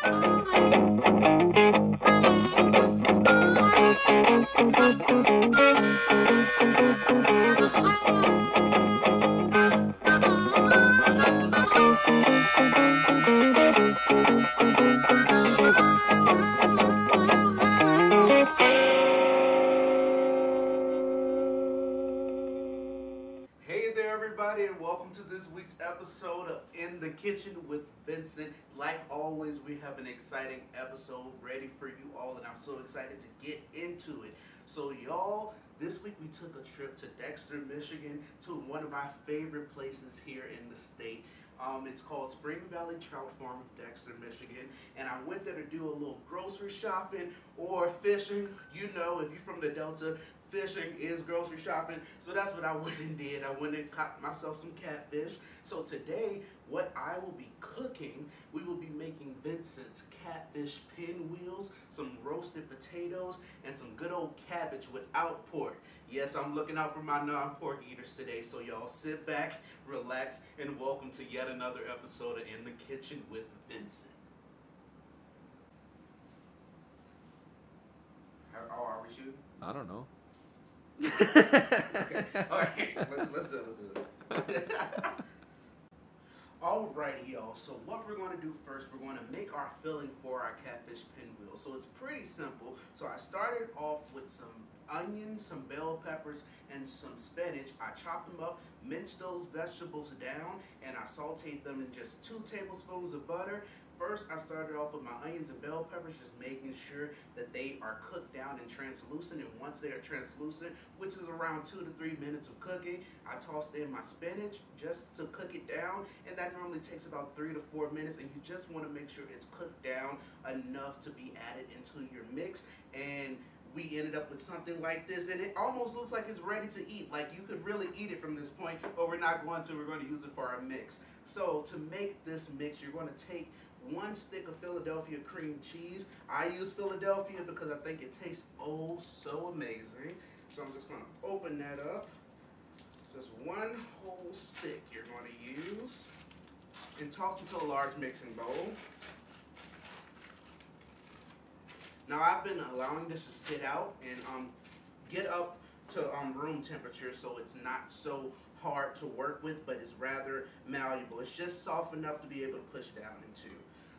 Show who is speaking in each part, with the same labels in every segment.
Speaker 1: Thank you. The Kitchen with Vincent. Like always, we have an exciting episode ready for you all, and I'm so excited to get into it. So, y'all, this week we took a trip to Dexter, Michigan, to one of my favorite places here in the state. Um, it's called Spring Valley Trout Farm of Dexter, Michigan, and I went there to do a little grocery shopping or fishing. You know, if you're from the Delta, fishing is grocery shopping. So that's what I went and did. I went and caught myself some catfish. So today, what I will be cooking, we will be making Vincent's catfish pinwheels, some roasted potatoes, and some good old cabbage without pork. Yes, I'm looking out for my non-pork eaters today. So y'all sit back, relax, and welcome to yet another episode of In the Kitchen with Vincent. How, oh, are we shooting?
Speaker 2: I don't know.
Speaker 1: okay. All right, let's let's do it. Let's do it. Alrighty, y'all. So what we're going to do first, we're going to make our filling for our catfish pinwheel. So it's pretty simple. So I started off with some onions, some bell peppers, and some spinach. I chopped them up, minced those vegetables down, and I sauteed them in just two tablespoons of butter. First, I started off with my onions and bell peppers, just making sure that they are cooked down and translucent. And once they are translucent, which is around two to three minutes of cooking, I tossed in my spinach just to cook it down. And that normally takes about three to four minutes. And you just want to make sure it's cooked down enough to be added into your mix. And we ended up with something like this and it almost looks like it's ready to eat like you could really eat it from this point but we're not going to we're going to use it for our mix so to make this mix you're going to take one stick of Philadelphia cream cheese. I use Philadelphia because I think it tastes oh so amazing. So I'm just going to open that up. Just one whole stick you're going to use and toss into a large mixing bowl. Now I've been allowing this to sit out and um, get up to um, room temperature so it's not so hard to work with, but it's rather malleable. It's just soft enough to be able to push down into.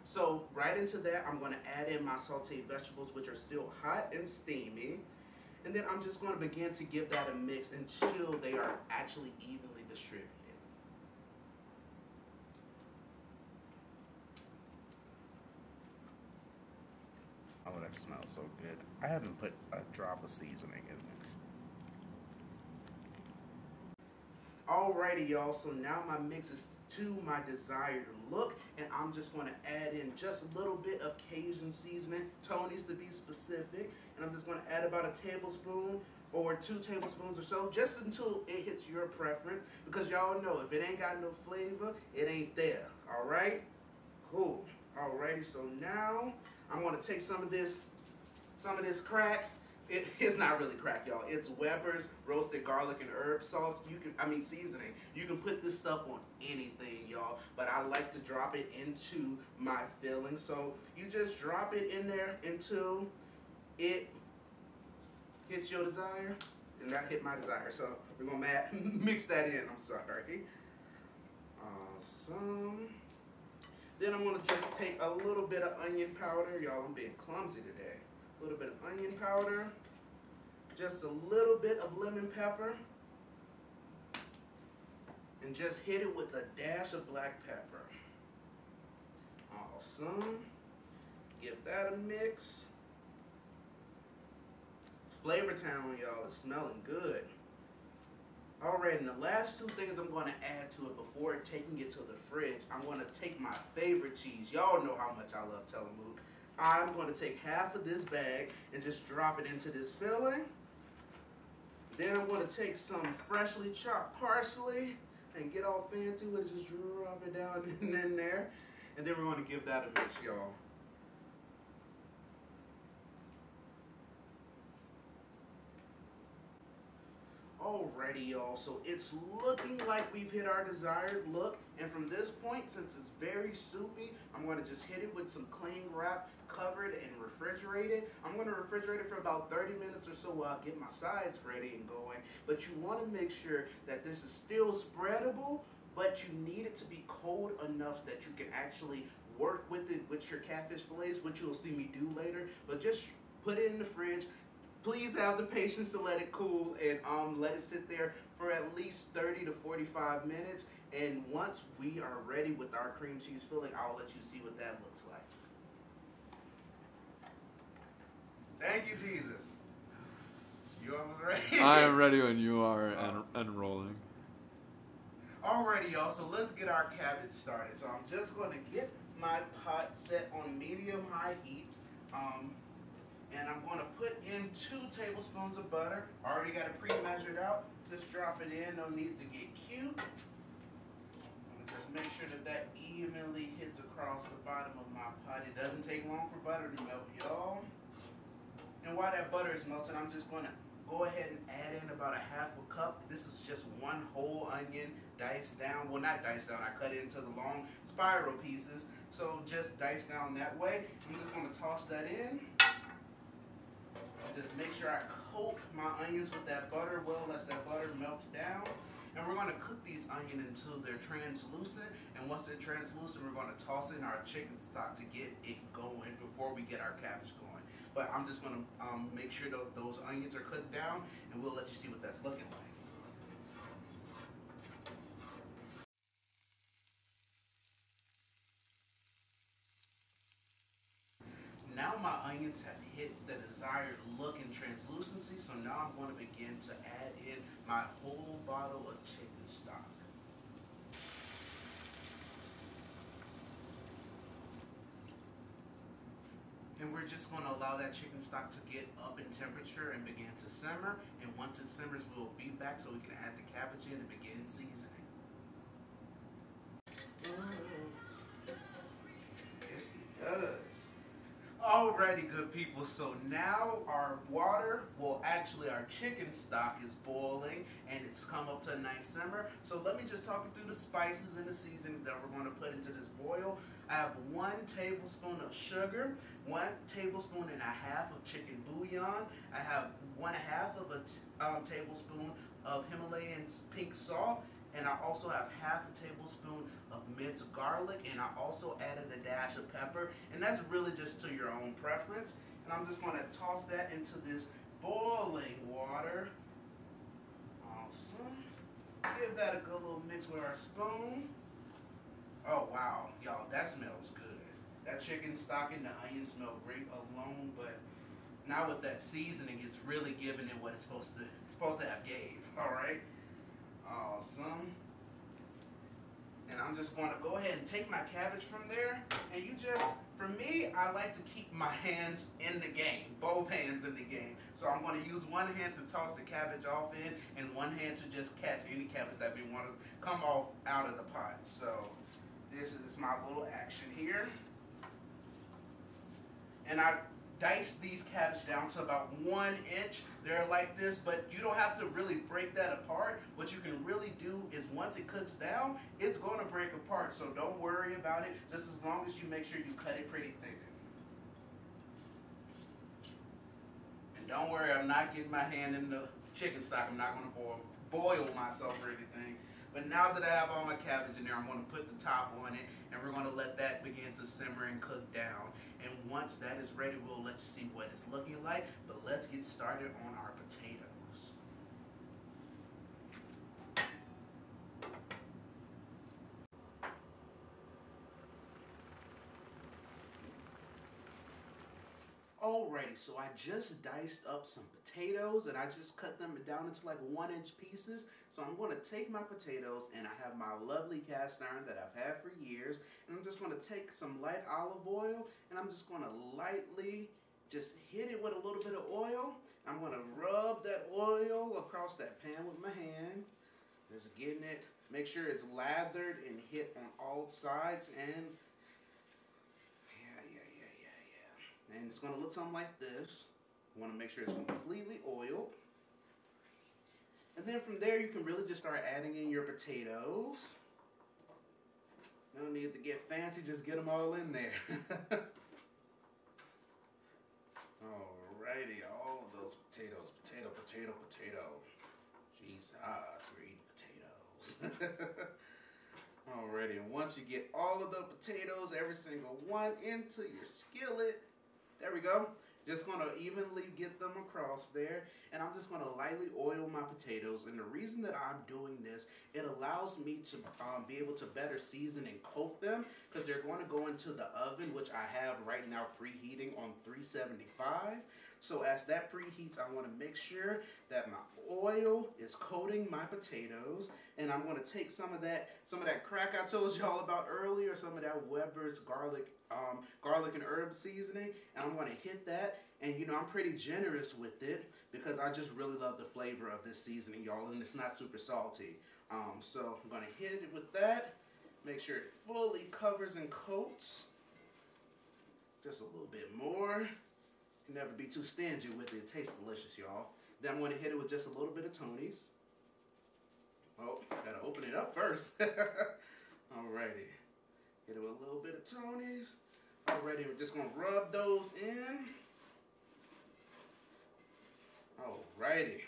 Speaker 1: So right into that, I'm going to add in my sauteed vegetables, which are still hot and steamy. And then I'm just going to begin to give that a mix until they are actually evenly distributed. Oh, that smells so good. I haven't put a drop of seasoning in. Alrighty, y'all. So now my mix is to my desired look, and I'm just going to add in just a little bit of Cajun seasoning, Tony's to be specific, and I'm just going to add about a tablespoon or two tablespoons or so, just until it hits your preference, because y'all know if it ain't got no flavor, it ain't there. All right, cool. Alrighty, so now I'm going to take some of this, some of this crack it, it's not really crack, y'all. It's Weber's roasted garlic and herb sauce. You can, I mean, seasoning. You can put this stuff on anything, y'all. But I like to drop it into my filling. So you just drop it in there until it hits your desire. And that hit my desire. So we're gonna mix that in. I'm sorry. Awesome. Then I'm gonna just take a little bit of onion powder. Y'all, I'm being clumsy today a little bit of onion powder, just a little bit of lemon pepper, and just hit it with a dash of black pepper. Awesome. Give that a mix. Flavor Town, y'all, is smelling good. Alright, and the last two things I'm going to add to it before taking it to the fridge, I'm going to take my favorite cheese. Y'all know how much I love Tillamook. I'm going to take half of this bag and just drop it into this filling. Then I'm going to take some freshly chopped parsley and get all fancy with it, just drop it down in there. And then we're going to give that a mix, y'all. Alrighty, y'all. So it's looking like we've hit our desired look. And from this point, since it's very soupy, I'm going to just hit it with some cling wrap, cover it, and refrigerate it. I'm going to refrigerate it for about 30 minutes or so while I get my sides ready and going. But you want to make sure that this is still spreadable, but you need it to be cold enough that you can actually work with it with your catfish fillets, which you'll see me do later. But just put it in the fridge, please have the patience to let it cool and um, let it sit there for at least 30 to 45 minutes. And once we are ready with our cream cheese filling, I'll let you see what that looks like. Thank you, Jesus. You almost ready?
Speaker 2: I am ready when you are
Speaker 1: Awesome.
Speaker 2: and, and rolling.
Speaker 1: Alrighty, y'all. So let's get our cabbage started. So I'm just going to get my pot set on medium-high heat. Um, and I'm going to put in two tablespoons of butter. I already got it pre-measured out. Just drop it in. No need to get cute. Just make sure that that evenly hits across the bottom of my pot. It doesn't take long for butter to melt, y'all. And while that butter is melting, I'm just going to go ahead and add in about a half a cup. This is just one whole onion diced down. Well, not diced down. I cut it into the long spiral pieces. So just diced down that way. I'm just going to toss that in. Just make sure I coat my onions with that butter well as that butter melt down. And we're going to cook these onions until they're translucent. And once they're translucent, we're going to toss in our chicken stock to get it going before we get our cabbage going. But I'm just going to um, make sure that those onions are cooked down, and we'll let you see what that's looking like. Now my onions have hit the desired look and translucency, so now I'm going to begin to add in my whole bottle of chicken stock. And we're just going to allow that chicken stock to get up in temperature and begin to simmer. And once it simmers, we'll be back so we can add the cabbage in and begin seasoning. Mm. Yes, he does. Alrighty, good people. So now our water, well, actually our chicken stock is boiling and it's come up to a nice simmer. So let me just talk you through the spices and the seasonings that we're going to put into this boil. I have one tablespoon of sugar, one tablespoon and a half of chicken bouillon. I have one half of a um, tablespoon of Himalayan pink salt, and I also have half a tablespoon of minced garlic, and I also added a dash of pepper, and that's really just to your own preference. And I'm just going to toss that into this boiling water. Awesome. Give that a good little mix with our spoon. Oh wow, y'all, that smells good. That chicken stock and the onion smell great alone, but now with that seasoning, it's really giving it what it's supposed to supposed to have gave. All right, awesome. And I'm just going to go ahead and take my cabbage from there, and you just, for me, I like to keep my hands in the game, both hands in the game. So I'm going to use one hand to toss the cabbage off in, and one hand to just catch any cabbage that we want to come off out of the pot. So this is my little action here. And I diced these cabbage down to about one inch. They're like this, but you don't have to really break that apart. What you can really do is once it cooks down, it's going to break apart. So don't worry about it, just as long as you make sure you cut it pretty thin. And don't worry, I'm not getting my hand in the chicken stock. I'm not going to boil, boil myself or anything. But now that I have all my cabbage in there, I'm going to put the top on it, and we're going to let that begin to simmer and cook down. And once that is ready, we'll let you see what it's looking like. But let's get started on our potatoes. Alrighty, so I just diced up some potatoes and I just cut them down into like one inch pieces. So I'm going to take my potatoes and I have my lovely cast iron that I've had for years. And I'm just going to take some light olive oil and I'm just going to lightly just hit it with a little bit of oil. I'm going to rub that oil across that pan with my hand. Just getting it, make sure it's lathered and hit on all sides and yeah, yeah, yeah, yeah, yeah. And it's going to look something like this. You want to make sure it's completely oiled. And then from there, you can really just start adding in your potatoes. No need to get fancy, just get them all in there. Alrighty, all of those potatoes. Potato, potato, potato. Jesus, we're eating potatoes. Alrighty, and once you get all of the potatoes, every single one, into your skillet, there we go. Just gonna evenly get them across there. And I'm just gonna lightly oil my potatoes. And the reason that I'm doing this, it allows me to um, be able to better season and coat them because they're going to go into the oven, which I have right now preheating on 375. So as that preheats, I want to make sure that my oil is coating my potatoes, and I'm going to take some of that, some of that crack I told y'all about earlier, some of that Weber's garlic, um, garlic and herb seasoning, and I'm going to hit that. And you know, I'm pretty generous with it because I just really love the flavor of this seasoning, y'all, and it's not super salty. Um, so I'm going to hit it with that. Make sure it fully covers and coats. Just a little bit more. Never be too stingy with it. It tastes delicious, y'all. Then I'm going to hit it with just a little bit of Tony's. Oh, gotta open it up first. Alrighty. Hit it with a little bit of Tony's. Alrighty, we're just gonna rub those in. Alrighty.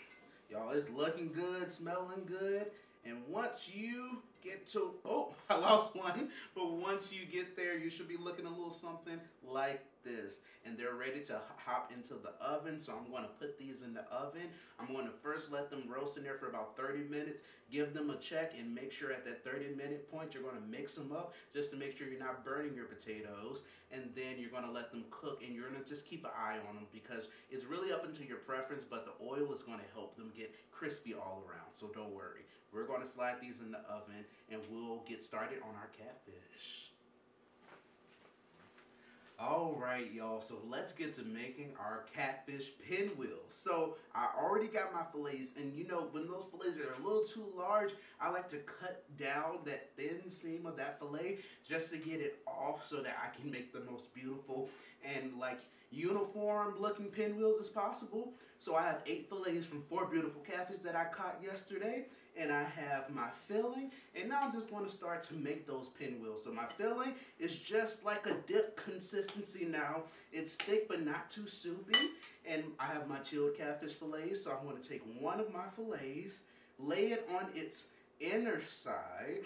Speaker 1: Y'all, it's looking good, smelling good. And once you get to, oh, I lost one. But once you get there, you should be looking a little something like this and they're ready to hop into the oven. So I'm going to put these in the oven. I'm going to first let them roast in there for about 30 minutes give them a check and make sure at that 30 minute point you're going to mix them up just to make sure you're not burning your potatoes. And then you're going to let them cook and you're going to just keep an eye on them because it's really up into your preference but the oil is going to help them get crispy all around. So don't worry. We're going to slide these in the oven and we'll get started on our catfish all right, y'all. So let's get to making our catfish pinwheels. So I already got my fillets, and you know, when those fillets are a little too large, I like to cut down that thin seam of that fillet just to get it off so that I can make the most beautiful and like uniform looking pinwheels as possible. So I have eight fillets from four beautiful catfish that I caught yesterday and I have my filling and now I'm just going to start to make those pinwheels. So my filling is just like a dip consistency now. It's thick but not too soupy and I have my chilled catfish fillets so I'm going to take one of my fillets, lay it on its inner side,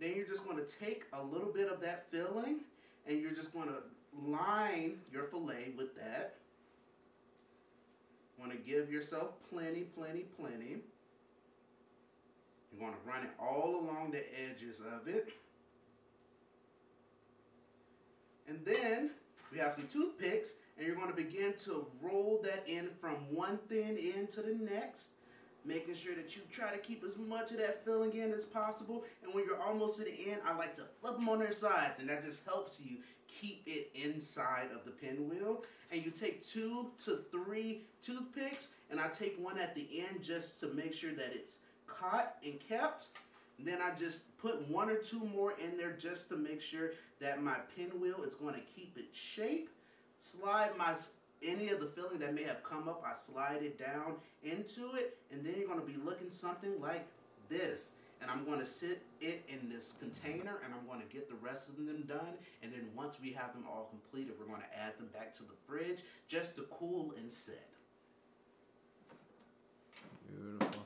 Speaker 1: then you're just going to take a little bit of that filling and you're just going to line your fillet with that. Want to give yourself plenty, plenty, plenty. You're going to run it all along the edges of it. And then we have some toothpicks and you're going to begin to roll that in from one thin end to the next making sure that you try to keep as much of that filling in as possible. And when you're almost to the end, I like to flip them on their sides, and that just helps you keep it inside of the pinwheel. And you take two to three toothpicks, and I take one at the end just to make sure that it's caught and kept. Then I just put one or two more in there just to make sure that my pinwheel is going to keep its shape. Slide my any of the filling that may have come up, I slide it down into it, and then you're going to be looking something like this. And I'm going to sit it in this container, and I'm going to get the rest of them done. And then once we have them all completed, we're going to add them back to the fridge just to cool and set.
Speaker 2: Beautiful.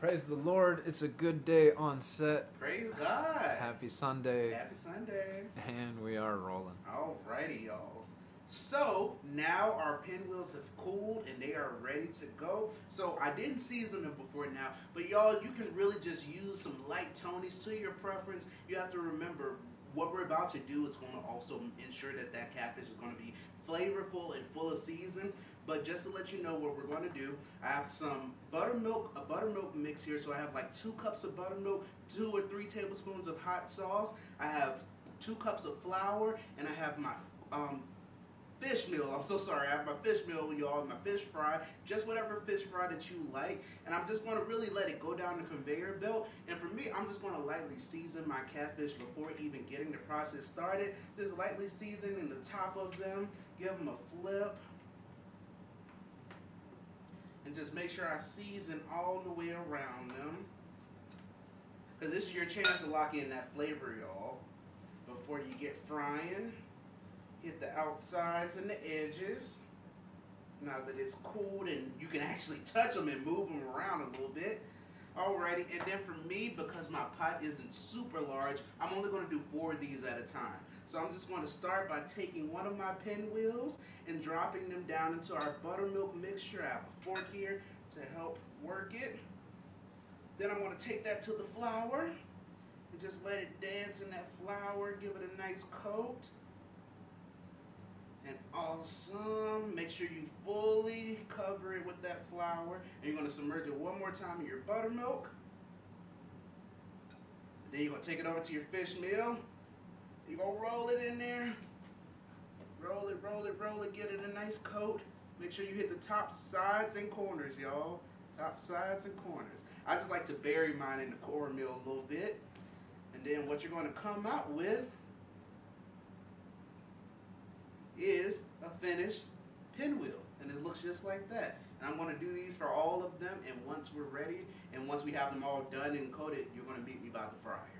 Speaker 2: Praise the Lord. It's a good day on set.
Speaker 1: Praise God.
Speaker 2: Happy Sunday.
Speaker 1: Happy Sunday.
Speaker 2: And we are rolling.
Speaker 1: Alrighty, y'all. So now our pinwheels have cooled and they are ready to go. So I didn't season them before now, but y'all, you can really just use some light Tony's to your preference. You have to remember what we're about to do is going to also ensure that that catfish is going to be flavorful and full of season. But just to let you know what we're going to do, I have some buttermilk, a buttermilk mix here. So I have like two cups of buttermilk, two or three tablespoons of hot sauce. I have two cups of flour, and I have my um, fish meal. I'm so sorry. I have my fish meal, y'all, my fish fry, just whatever fish fry that you like. And I'm just going to really let it go down the conveyor belt. And for me, I'm just going to lightly season my catfish before even getting the process started. Just lightly seasoning the top of them. Give them a flip. And just make sure I season all the way around them. Because this is your chance to lock in that flavor, y'all. Before you get frying, hit the outsides and the edges. Now that it's cooled and you can actually touch them and move them around a little bit. Alrighty, and then for me, because my pot isn't super large, I'm only going to do four of these at a time. So I'm just going to start by taking one of my pinwheels and dropping them down into our buttermilk mixture. I have a fork here to help work it. Then I'm going to take that to the flour and just let it dance in that flour, give it a nice coat. And awesome. Make sure you fully cover it with that flour. And you're going to submerge it one more time in your buttermilk. Then you're going to take it over to your fish meal. You're going to roll it in there. Roll it, roll it, roll it. Get it a nice coat. Make sure you hit the top sides and corners, y'all. Top sides and corners. I just like to bury mine in the cornmeal a little bit. And then what you're going to come out with is a finished pinwheel. And it looks just like that. And I'm going to do these for all of them. And once we're ready, and once we have them all done and coated, you're going to meet me by the fryer.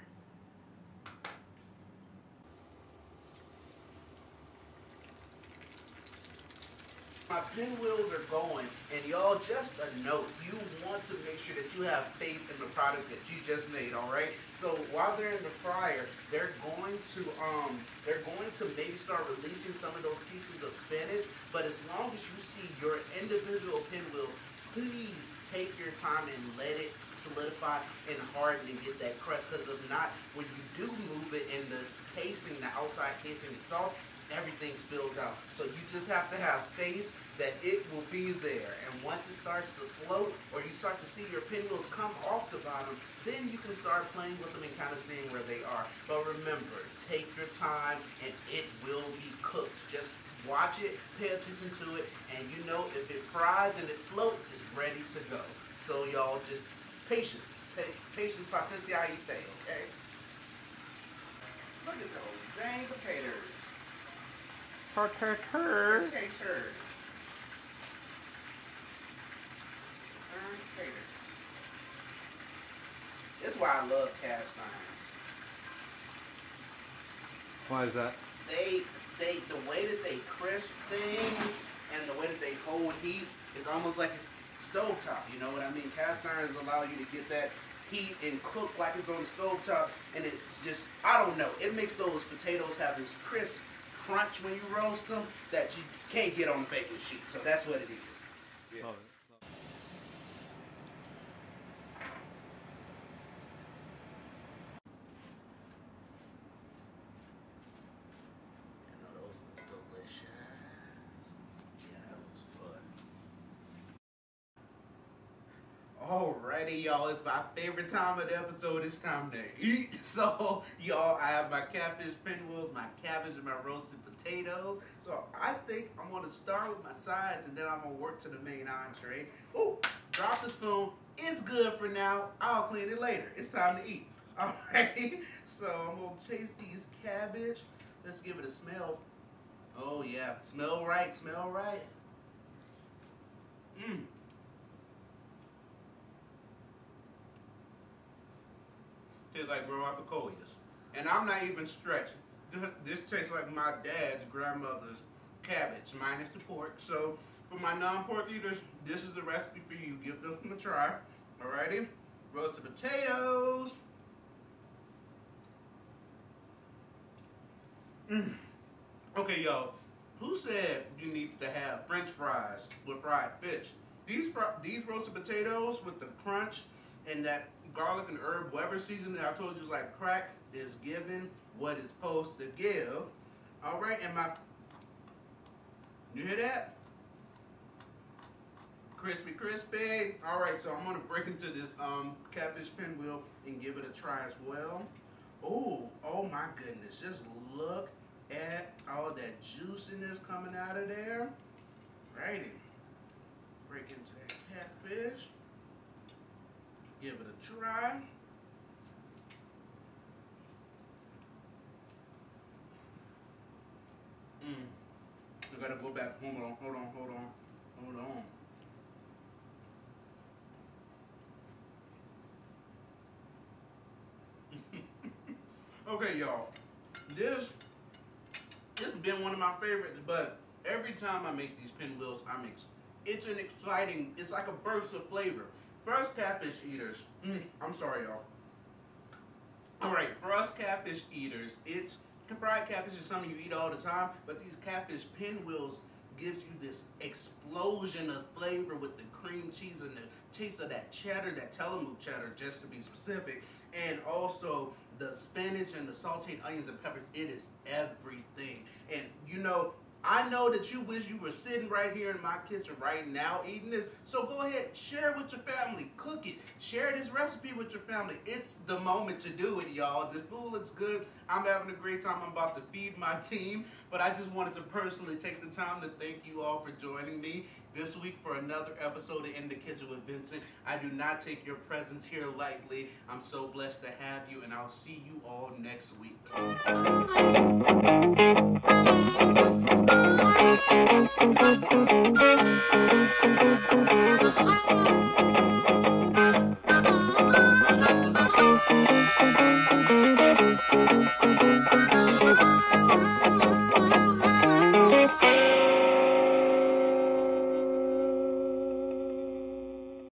Speaker 1: My pinwheels are going, and y'all, just a note, you want to make sure that you have faith in the product that you just made, all right? So while they're in the fryer, they're going to um, they're going to maybe start releasing some of those pieces of spinach, but as long as you see your individual pinwheel, please take your time and let it solidify and harden and get that crust, because if not, when you do move it in the casing, the outside casing soft, everything spills out. So you just have to have faith that it will be there. And once it starts to float or you start to see your pinwheels come off the bottom, then you can start playing with them and kind of seeing where they are. But remember, take your time and it will be cooked. Just watch it, pay attention to it, and you know if it fries and it floats, it's ready to go. So y'all just patience. Patience, paciencia y fe, okay? Look at those dang potatoes.
Speaker 2: Potatoes.
Speaker 1: Potatoes. Darn potatoes. That's why I love cast irons.
Speaker 2: Why is that?
Speaker 1: They, they, the way that they crisp things and the way that they hold heat is almost like it's stovetop. You know what I mean? Cast irons allow you to get that heat and cook like it's on the stovetop, and it's just, I don't know. It makes those potatoes have this crisp crunch when you roast them that you can't get on the baking sheet. So that's what it is. Yeah.
Speaker 2: Love it.
Speaker 1: I know those look delicious. Yeah, that looks good. Alrighty, y'all. It's my favorite time of the episode. It's time to eat. So, y'all, I have my catfish pinwheels, my cabbage, and my roasted potatoes. So, I think I'm gonna start with my sides, and then I'm gonna work to the main entree. Oh, drop the spoon. It's good for now. I'll clean it later. It's time to eat. Alright. So, I'm gonna chase these cabbage. Let's give it a smell. Oh yeah, smell right, smell right. Mmm. Tastes like Grandma Picoyas. And I'm not even stretching. This tastes like my dad's grandmother's cabbage, minus the pork. So for my non-pork eaters, this is the recipe for you. Give them a try. Alrighty? Roasted potatoes. Mmm. Okay, y'all. Who said you need to have French fries with fried fish? These fr- these roasted potatoes with the crunch and that garlic and herb Weber seasoning I told you is like crack is giving what it's supposed to give. All right, and my you hear that? Crispy, crispy. All right, so I'm gonna break into this um catfish pinwheel and give it a try as well. Oh, oh my goodness! Just look at all that juiciness coming out of there. Righty. Break into that catfish. Give it a try. Mm. I gotta go back. Hold on, hold on, hold on, hold on. okay, y'all. This this has been one of my favorites, but every time I make these pinwheels, I'm it's an exciting, it's like a burst of flavor. First, catfish eaters. Mm, I'm sorry, y'all. All right, for us catfish eaters, it's fried catfish is something you eat all the time, but these catfish pinwheels gives you this explosion of flavor with the cream cheese and the taste of that cheddar, that Tillamook cheddar, just to be specific, and also the spinach and the sauteed onions and peppers. It is everything. And you know, I know that you wish you were sitting right here in my kitchen right now eating this. So go ahead, share it with your family, cook it, share this recipe with your family. It's the moment to do it, y'all. This food looks good. I'm having a great time. I'm about to feed my team, but I just wanted to personally take the time to thank you all for joining me this week for another episode of In the Kitchen with Vincent. I do not take your presence here lightly. I'm so blessed to have you, and I'll see you all next week.
Speaker 3: Thank you.